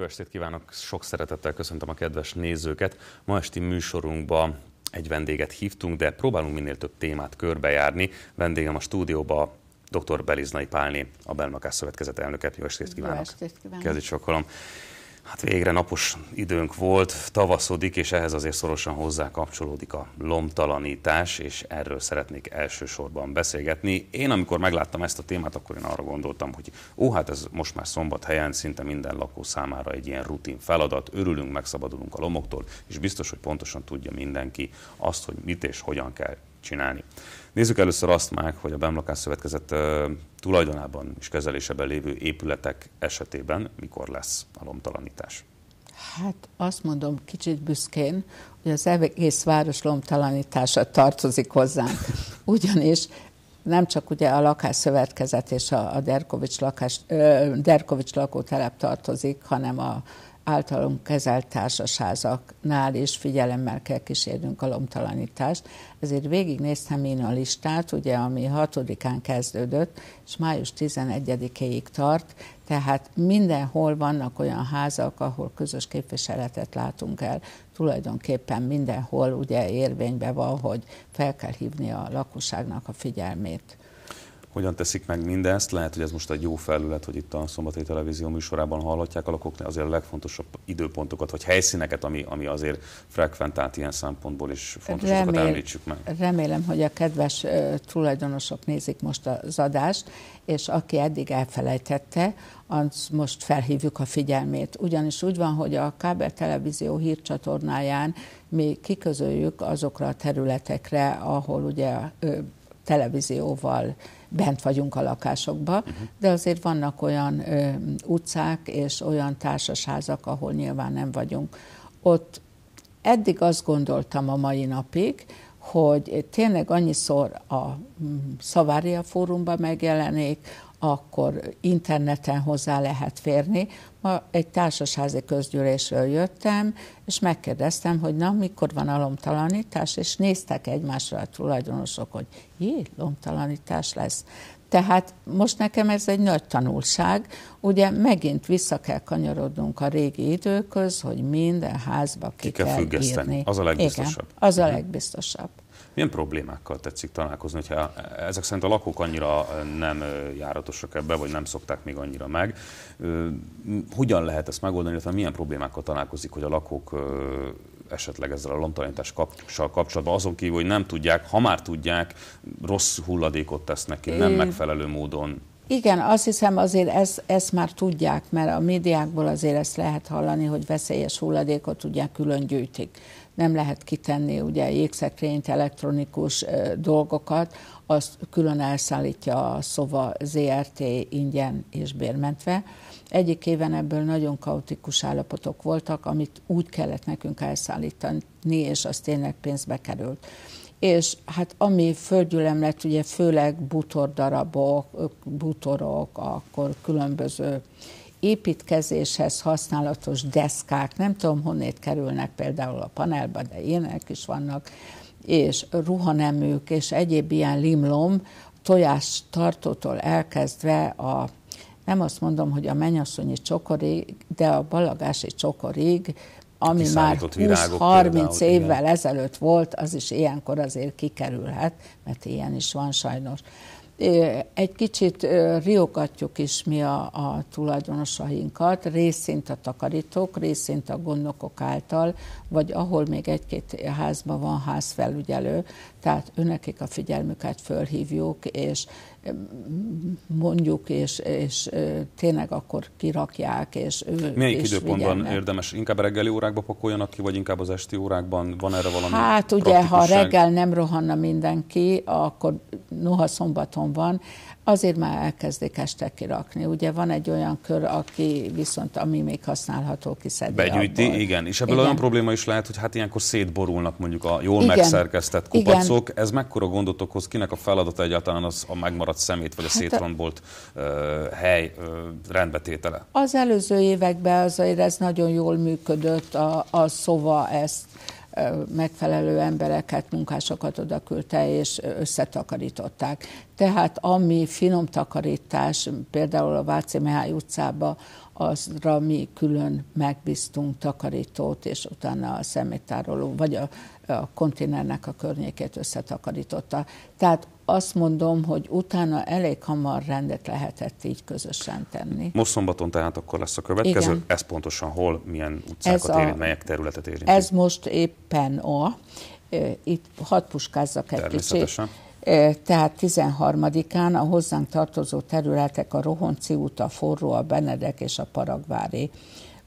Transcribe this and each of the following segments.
estét kívánok! Sok szeretettel köszöntöm a kedves nézőket. Ma esti műsorunkba egy vendéget hívtunk, de próbálunk minél több témát körbejárni. Vendégem a stúdióba dr. Beliznai Pálné, a Belmakás Szövetkezet elnöke. Jó estét kívánok! Jó estét kívánok! Kezdjük sokolom. Hát végre napos időnk volt, tavaszodik, és ehhez azért szorosan hozzá kapcsolódik a lomtalanítás, és erről szeretnék elsősorban beszélgetni. Én, amikor megláttam ezt a témát, akkor én arra gondoltam, hogy ó, hát ez most már szombathelyen szinte minden lakó számára egy ilyen rutin feladat, örülünk, megszabadulunk a lomoktól, és biztos, hogy pontosan tudja mindenki azt, hogy mit és hogyan kell csinálni. Nézzük először azt meg, hogy a Bemlakás Szövetkezet tulajdonában és kezeléseben lévő épületek esetében mikor lesz a lomtalanítás. Hát azt mondom kicsit büszkén, hogy az egész város lomtalanítása tartozik hozzánk. Ugyanis nem csak ugye a lakásszövetkezet és a, a Derkovics, lakás, Derkovics lakótelep tartozik, hanem a általunk kezelt társasházaknál is figyelemmel kell kísérnünk a lomtalanítást. Ezért végignéztem én a listát, ugye, ami 6-án kezdődött, és május 11-ig tart, tehát mindenhol vannak olyan házak, ahol közös képviseletet látunk el. Tulajdonképpen mindenhol ugye érvényben van, hogy fel kell hívni a lakosságnak a figyelmét hogyan teszik meg mindezt. Lehet, hogy ez most egy jó felület, hogy itt a Szombati Televízió műsorában hallhatják a lakóknál azért a legfontosabb időpontokat, vagy helyszíneket, ami, ami azért frekventált ilyen szempontból is fontosokat Remél, említsük meg. Remélem, hogy a kedves uh, tulajdonosok nézik most az adást, és aki eddig elfelejtette, az most felhívjuk a figyelmét. Ugyanis úgy van, hogy a kábel televízió hírcsatornáján mi kiközöljük azokra a területekre, ahol ugye televízióval bent vagyunk a lakásokba, de azért vannak olyan ö, utcák és olyan társasházak, ahol nyilván nem vagyunk. Ott eddig azt gondoltam a mai napig, hogy tényleg annyiszor a Szavária fórumban megjelenik, akkor interneten hozzá lehet férni. Ma egy társasházi közgyűlésről jöttem, és megkérdeztem, hogy na, mikor van a lomtalanítás, és néztek egymásra a tulajdonosok, hogy jé, lomtalanítás lesz. Tehát most nekem ez egy nagy tanulság. Ugye megint vissza kell kanyarodnunk a régi időköz, hogy minden házba ki, ki kell, kell függeszteni. Írni. Az a legbiztosabb. Igen, az a mhm. legbiztosabb. Milyen problémákkal tetszik találkozni, hogyha ezek szerint a lakók annyira nem járatosak ebbe, vagy nem szokták még annyira meg? Hogyan lehet ezt megoldani, illetve milyen problémákkal találkozik, hogy a lakók esetleg ezzel a lomtalanítással kapcsolatban, azon kívül, hogy nem tudják, ha már tudják, rossz hulladékot tesznek ki, nem megfelelő módon. Igen, azt hiszem azért ezt, ezt már tudják, mert a médiákból azért ezt lehet hallani, hogy veszélyes hulladékot ugye külön gyűjtik nem lehet kitenni ugye jégszekrényt, elektronikus dolgokat, azt külön elszállítja a Szova ZRT ingyen és bérmentve. Egyik éven ebből nagyon kaotikus állapotok voltak, amit úgy kellett nekünk elszállítani, és az tényleg pénzbe került. És hát ami földgyűlem lett, ugye főleg butordarabok, butorok, akkor különböző építkezéshez használatos deszkák, nem tudom honnét kerülnek például a panelba, de ilyenek is vannak, és ruhaneműk, és egyéb ilyen limlom, tojás tartótól elkezdve a nem azt mondom, hogy a mennyasszonyi csokorig, de a balagási csokorig, ami már 20-30 évvel igen. ezelőtt volt, az is ilyenkor azért kikerülhet, mert ilyen is van sajnos egy kicsit riogatjuk is mi a, a tulajdonosainkat, részint a takarítók, részint a gondnokok által, vagy ahol még egy-két házban van házfelügyelő, tehát önökik a figyelmüket fölhívjuk, és mondjuk, és, és tényleg akkor kirakják, és ő Melyik is időpontban vigyelnek. érdemes? Inkább reggeli órákba pakoljanak ki, vagy inkább az esti órákban? Van erre valami Hát ugye, ha reggel nem rohanna mindenki, akkor noha szombaton van, azért már elkezdik este kirakni. Ugye van egy olyan kör, aki viszont, ami még használható, kiszedi Begyűjti, abból. igen. És ebből igen. olyan probléma is lehet, hogy hát ilyenkor szétborulnak mondjuk a jól igen. megszerkesztett kupacok. Igen. Ez mekkora gondot okoz? Kinek a feladata egyáltalán az a megmaradt szemét, vagy a hát szétrombolt a... uh, hely uh, rendbetétele? Az előző években azért ez nagyon jól működött, a, a szova ezt megfelelő embereket, munkásokat oda küldte, és összetakarították. Tehát ami finom takarítás, például a Váci Mihály utcába, azra mi külön megbíztunk takarítót, és utána a szeméttároló, vagy a, a konténernek a környékét összetakarította. Tehát azt mondom, hogy utána elég hamar rendet lehetett így közösen tenni. Most szombaton tehát akkor lesz a következő. Igen. Ez pontosan hol, milyen utcákat ez érint, a, melyek területet érint? Ez most éppen a, itt hat puskázzak egy kicsit. Tehát 13-án a hozzánk tartozó területek a Rohonci út, a Forró, a Benedek és a Paragvári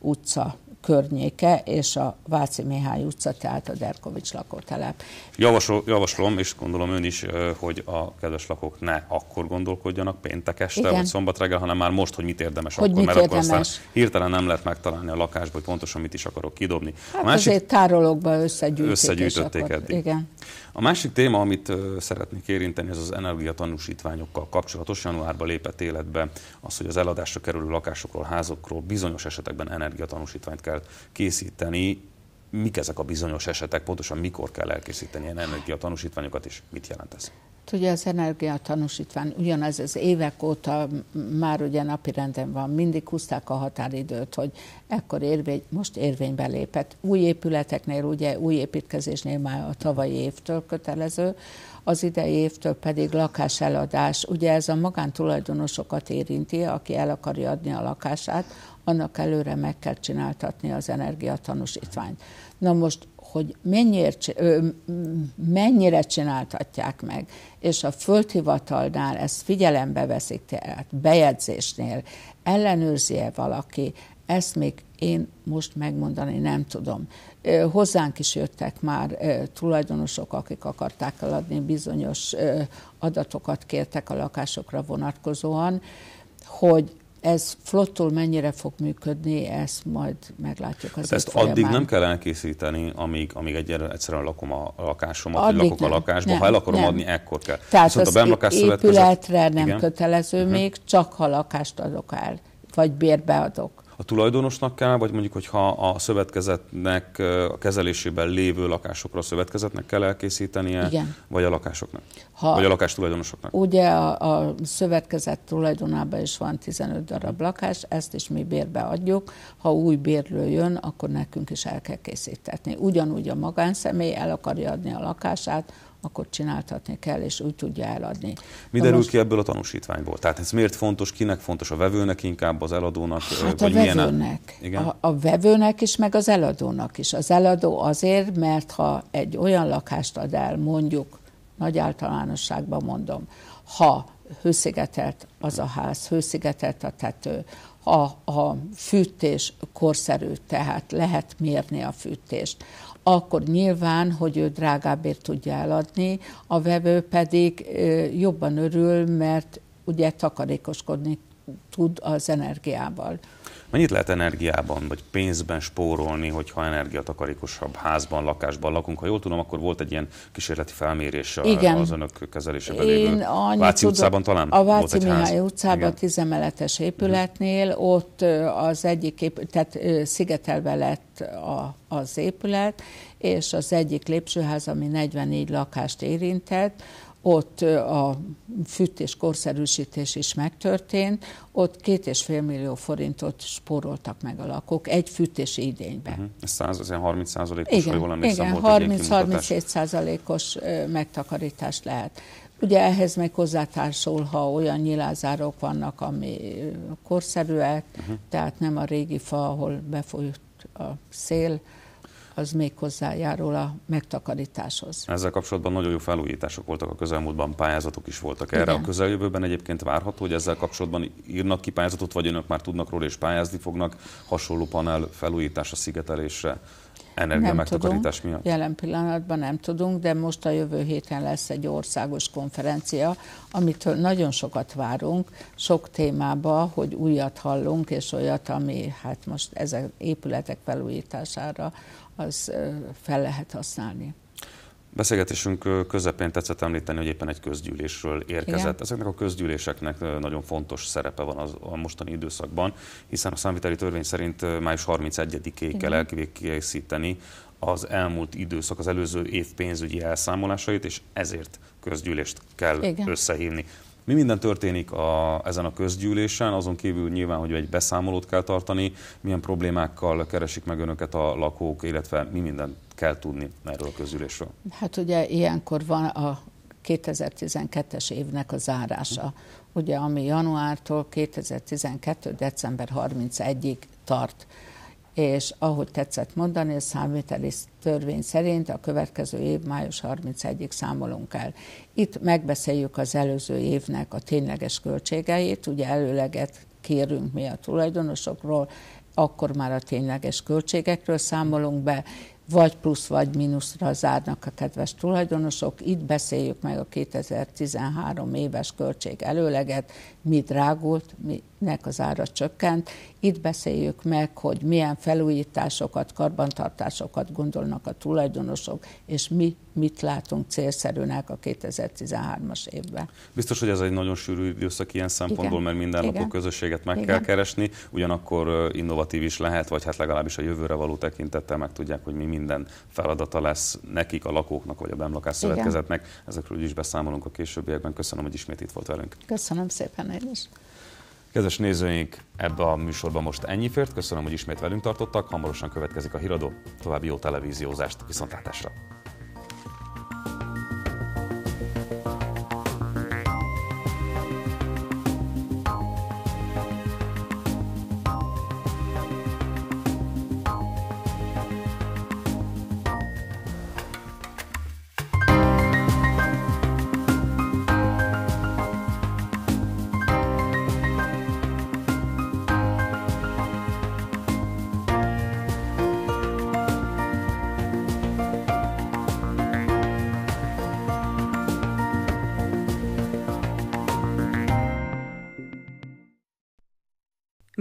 utca környéke és a Váci Mihály utca, tehát a Derkovics lakótelep. Javasol, javaslom, és gondolom ön is, hogy a kedves lakók ne akkor gondolkodjanak péntek este Igen. vagy szombat reggel, hanem már most, hogy mit érdemes hogy akkor, mit mert érdemes. akkor aztán hirtelen nem lehet megtalálni a lakásba, hogy pontosan mit is akarok kidobni. Hát a másik, azért tárolókba összegyűjtik. Összegyűjtötték akkor, eddig. Igen. A másik téma, amit szeretnék érinteni, ez az energiatanúsítványokkal kapcsolatos. Januárban lépett életbe az, hogy az eladásra kerülő lakásokról, házokról bizonyos esetekben energiatanúsítványt kell készíteni. Mik ezek a bizonyos esetek, pontosan mikor kell elkészíteni ilyen energiatanúsítványokat, és mit jelent ez? Ugye az energiatanúsítvány ugyanaz az évek óta már ugye napirenden van, mindig húzták a határidőt, hogy ekkor érvény, most érvénybe lépett. Új épületeknél, ugye új építkezésnél már a tavalyi évtől kötelező, az idei évtől pedig lakáseladás. Ugye ez a magántulajdonosokat érinti, aki el akarja adni a lakását, annak előre meg kell csináltatni az energiatanúsítványt. Na most hogy mennyire, mennyire csináltatják meg, és a földhivatalnál ezt figyelembe veszik, tehát bejegyzésnél ellenőrzi-e valaki, ezt még én most megmondani nem tudom. Hozzánk is jöttek már tulajdonosok, akik akarták eladni, bizonyos adatokat kértek a lakásokra vonatkozóan, hogy ez flottul mennyire fog működni, ezt majd meglátjuk az Ezt folyamán. addig nem kell elkészíteni, amíg, amíg egy, egyszerűen lakom a lakásomat, addig vagy lakok nem. a lakásba. Nem, ha el akarom nem. adni, ekkor kell. Tehát Viszont az a épületre nem igen? kötelező uh-huh. még, csak ha lakást adok el, vagy bérbe adok a tulajdonosnak kell, vagy mondjuk, hogyha a szövetkezetnek a kezelésében lévő lakásokra a szövetkezetnek kell elkészítenie, Igen. vagy a lakásoknak, ha, vagy a lakás tulajdonosoknak? Ugye a, a szövetkezet tulajdonában is van 15 darab lakás, ezt is mi bérbe adjuk. Ha új bérlő jön, akkor nekünk is el kell készítetni. Ugyanúgy a magánszemély el akarja adni a lakását, akkor csináltatni kell, és úgy tudja eladni. Mi derül most... ki ebből a tanúsítványból? Tehát ez miért fontos, kinek fontos, a vevőnek inkább, az eladónak? Hát vagy a vevőnek. Milyen... A, a vevőnek is, meg az eladónak is. Az eladó azért, mert ha egy olyan lakást ad el, mondjuk, nagy általánosságban mondom, ha hőszigetelt az a ház, hőszigetelt a tető, a, a fűtés korszerű, tehát lehet mérni a fűtést, akkor nyilván, hogy ő drágábbért tudja eladni, a vevő pedig jobban örül, mert ugye takarékoskodni tud az energiával. Mennyit lehet energiában vagy pénzben spórolni, hogyha energiatakarékosabb házban, lakásban lakunk? Ha jól tudom, akkor volt egy ilyen kísérleti felmérés Igen. az önök kezelésében lévő Váci tudom, utcában talán? A Váci Mihály utcában, a tizemeletes épületnél, ott az egyik, ép, tehát szigetelve lett a, az épület, és az egyik lépcsőház, ami 44 lakást érintett, ott a fűtés korszerűsítés is megtörtént, ott két és fél millió forintot spóroltak meg a lakók egy fűtési idényben. Uh-huh. Ez 100, 30 százalékos, igen, jól emlékszem, igen, 30-37 százalékos megtakarítást lehet. Ugye ehhez meg hozzátársul, ha olyan nyilázárok vannak, ami korszerűek, uh-huh. tehát nem a régi fa, ahol befolyt a szél, az még hozzájárul a megtakarításhoz. Ezzel kapcsolatban nagyon jó felújítások voltak a közelmúltban, pályázatok is voltak erre. Igen. A közeljövőben egyébként várható, hogy ezzel kapcsolatban írnak ki pályázatot, vagy önök már tudnak róla és pályázni fognak hasonló panel felújításra, szigetelésre, energia nem megtakarítás tudunk, miatt? Jelen pillanatban nem tudunk, de most a jövő héten lesz egy országos konferencia, amitől nagyon sokat várunk, sok témába, hogy újat hallunk, és olyat, ami hát most ezek épületek felújítására az fel lehet használni. Beszélgetésünk közepén tetszett említeni, hogy éppen egy közgyűlésről érkezett. Igen. Ezeknek a közgyűléseknek nagyon fontos szerepe van az, a mostani időszakban, hiszen a számviteli törvény szerint május 31-ig kell elkészíteni az elmúlt időszak, az előző év pénzügyi elszámolásait, és ezért közgyűlést kell Igen. összehívni. Mi minden történik a, ezen a közgyűlésen, azon kívül nyilván, hogy egy beszámolót kell tartani, milyen problémákkal keresik meg önöket a lakók, illetve mi minden kell tudni erről a közgyűlésről? Hát ugye ilyenkor van a 2012-es évnek a zárása, ugye ami januártól 2012. december 31-ig tart és ahogy tetszett mondani, a számviteli törvény szerint a következő év május 31-ig számolunk el. Itt megbeszéljük az előző évnek a tényleges költségeit, ugye előleget kérünk mi a tulajdonosokról, akkor már a tényleges költségekről számolunk be, vagy plusz, vagy mínuszra zárnak a kedves tulajdonosok. Itt beszéljük meg a 2013 éves költség előleget, mi drágult, minek az ára csökkent. Itt beszéljük meg, hogy milyen felújításokat, karbantartásokat gondolnak a tulajdonosok, és mi mit látunk célszerűnek a 2013-as évben. Biztos, hogy ez egy nagyon sűrű időszak ilyen szempontból, Igen. mert minden nap a közösséget meg Igen. kell keresni, ugyanakkor innovatív is lehet, vagy hát legalábbis a jövőre való tekintettel meg tudják, hogy mi minden feladata lesz nekik, a lakóknak, vagy a Bemlakás Szövetkezetnek. Ezekről is beszámolunk a későbbiekben. Köszönöm, hogy ismét itt volt velünk. Köszönöm szépen is. Kedves nézőink, ebbe a műsorban most ennyi fért. Köszönöm, hogy ismét velünk tartottak. Hamarosan következik a híradó. További jó televíziózást, viszontlátásra!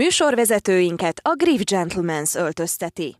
Műsorvezetőinket a Griff Gentlemans öltözteti.